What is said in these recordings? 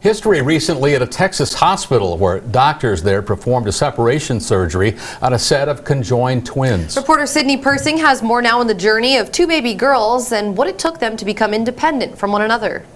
History recently at a Texas hospital where doctors there performed a separation surgery on a set of conjoined twins. Reporter Sydney Persing has more now on the journey of two baby girls and what it took them to become independent from one another.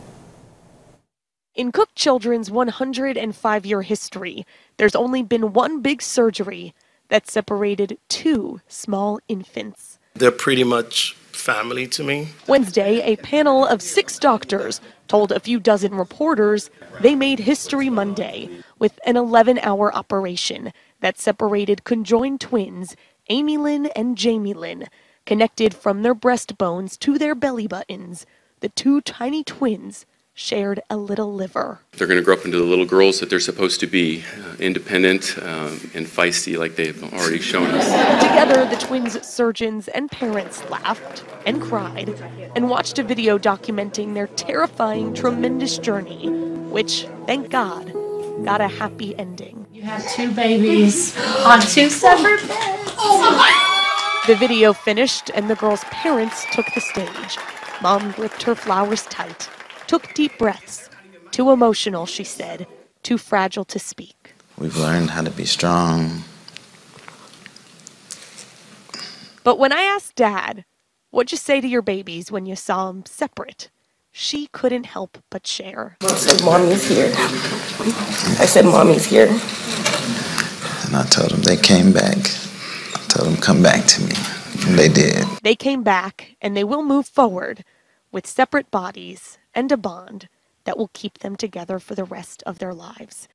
In Cook Children's 105 year history, there's only been one big surgery that separated two small infants. They're pretty much family to me. Wednesday, a panel of six doctors told a few dozen reporters they made history Monday with an 11 hour operation that separated conjoined twins, Amy Lynn and Jamie Lynn, connected from their breastbones to their belly buttons. The two tiny twins shared a little liver. They're going to grow up into the little girls that they're supposed to be, uh, independent um, and feisty like they've already shown us. Together, the twins' surgeons and parents laughed and cried and watched a video documenting their terrifying, tremendous journey, which, thank God, got a happy ending. You have two babies on two separate beds. The video finished, and the girls' parents took the stage. Mom gripped her flowers tight took deep breaths. Too emotional, she said, too fragile to speak. We've learned how to be strong. But when I asked Dad, what'd you say to your babies when you saw them separate? She couldn't help but share. I said, Mommy's here. I said, Mommy's here. And I told them they came back. I told them, come back to me. And they did. They came back, and they will move forward with separate bodies and a bond that will keep them together for the rest of their lives.